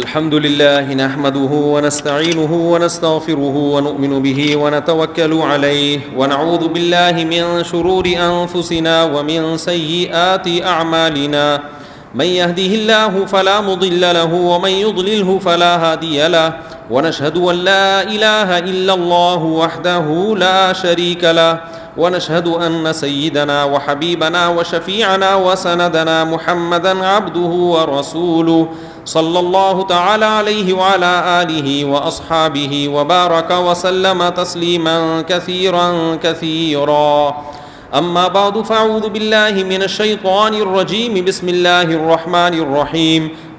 الحمد لله نحمده ونستعينه ونستغفره ونؤمن به ونتوكل عليه ونعوذ بالله من شرور أنفسنا ومن سيئات أعمالنا. من يهده الله فلا مضل له ومن يضلله فلا هادي له. ونشهد أن لا إله إلا الله وحده لا شريك له. ونشهد أن سيدنا وحبيبنا وشفيعنا وسندنا محمدا عبده ورسوله صلى الله تعالى عليه وعلى آله وأصحابه وبارك وسلم تسليما كثيرا كثيرا. أما بعد فأعوذ بالله من الشيطان الرجيم. بسم الله الرحمن الرحيم.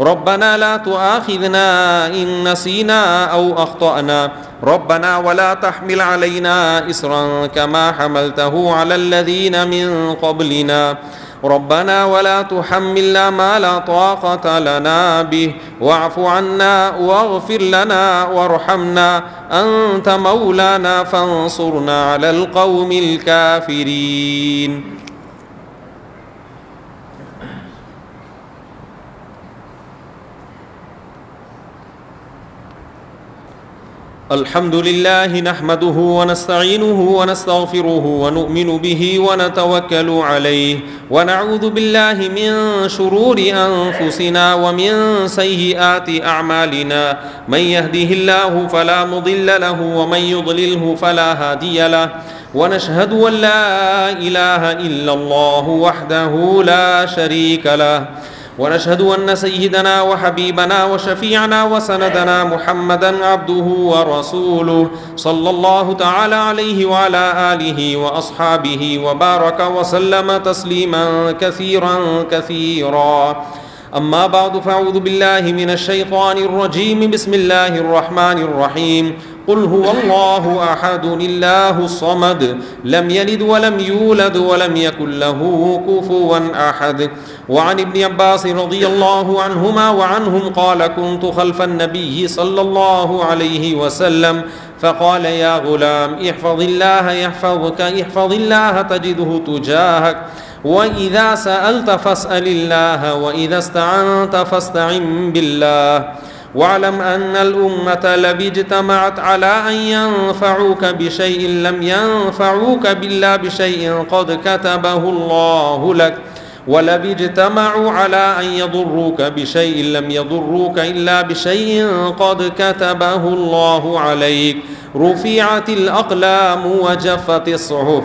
ربنا لا تؤاخذنا إن نسينا أو أخطأنا. ربنا ولا تحمل علينا إسرا كما حملته على الذين من قبلنا. ربنا ولا تحملنا ما لا طاقة لنا به. واعف عنا واغفر لنا وارحمنا. أنت مولانا فانصرنا على القوم الكافرين. الحمد لله نحمده ونستعينه ونستغفره ونؤمن به ونتوكل عليه ونعوذ بالله من شرور أنفسنا ومن سيئات أعمالنا. من يهده الله فلا مضل له ومن يضلله فلا هادي له. ونشهد أن لا إله إلا الله وحده لا شريك له. ونشهد أن سيدنا وحبيبنا وشفيعنا وسندنا محمدا عبده ورسوله صلى الله تعالى عليه وعلى آله وأصحابه وبارك وسلم تسليما كثيرا كثيرا. أما بعد فأعوذ بالله من الشيطان الرجيم. بسم الله الرحمن الرحيم. قل هو الله احد الله الصمد لم يلد ولم يولد ولم يكن له كفوا احد. وعن ابن عباس رضي الله عنهما وعنهم قال كنت خلف النبي صلى الله عليه وسلم فقال يا غلام احفظ الله يحفظك احفظ الله تجده تجاهك. واذا سالت فاسال الله واذا استعنت فاستعن بالله. واعلم أن الأمة لو اجتمعت على أن ينفعوك بشيء لم ينفعوك إلا بشيء قد كتبه الله لك. ولو اجتمعوا على أن يضروك بشيء لم يضروك إلا بشيء قد كتبه الله عليك. رفعت الأقلام وجفت الصحف.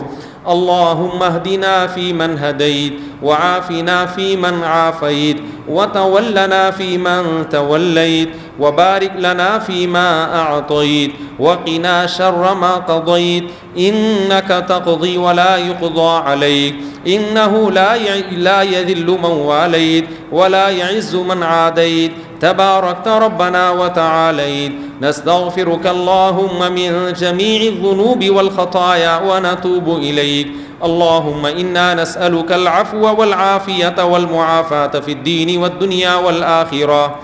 اللهم اهدنا فيمن هديت وعافنا فيمن عافيت وتولنا فيمن توليت وبارك لنا فيما أعطيت وقنا شر ما قضيت إنك تقضي ولا يقضى عليك إنه لا لا يذل من واليت ولا يعز من عاديت تباركت ربنا وتعاليت. نستغفرك اللهم من جميع الذنوب والخطايا ونتوب إليك. اللهم إنا نسألك العفو والعافية والمعافاة في الدين والدنيا والآخرة.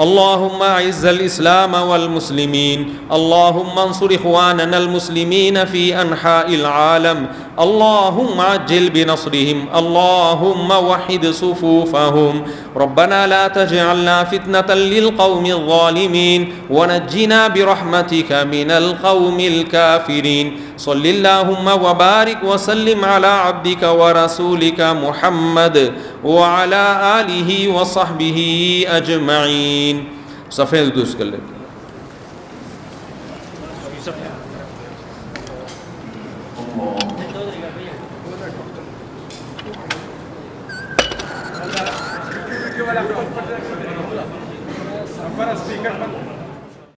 اللهم اعز الإسلام والمسلمين. اللهم انصر إخواننا المسلمين في أنحاء العالم. اللهم عجل بنصرهم. اللهم وحد صفوفهم. ربنا لا تجعلنا فتنة للقوم الظالمين. ونجنا برحمتك من القوم الكافرين. صل اللهم وبارك وسلم على عبدك ورسولك محمد وعلى آله وصحبه तीन सफ़ेद दुरुस्त कर लेते हैं।